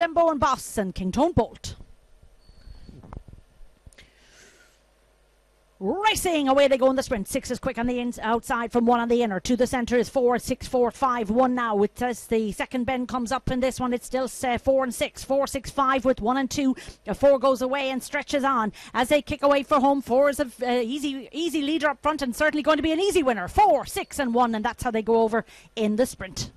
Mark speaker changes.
Speaker 1: Glenbowen Boss and Kingtone Bolt. Racing away they go in the sprint. Six is quick on the ins- outside from one on the inner. To the centre is four, six, four, five, one now. It says the second bend comes up in this one, it's still uh, four and six four six five with one and two. Uh, four goes away and stretches on as they kick away for home. Four is a uh, easy, easy leader up front and certainly going to be an easy winner. Four, six, and one, and that's how they go over in the sprint.